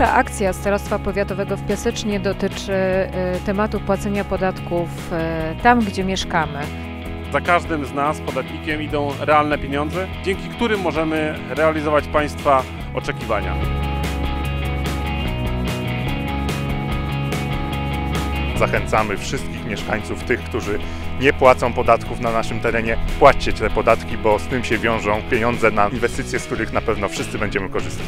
sesja Starostwa Powiatowego w Piasecznie dotyczy y, tematu płacenia podatków y, tam, gdzie mieszkamy. Za każdym z nas, podatnikiem, idą realne pieniądze, dzięki którym możemy realizować Państwa oczekiwania. Zachęcamy wszystkich mieszkańców, tych, którzy nie płacą podatków na naszym terenie, płaccie te podatki, bo z tym się wiążą pieniądze na inwestycje, z których na pewno wszyscy będziemy korzystać.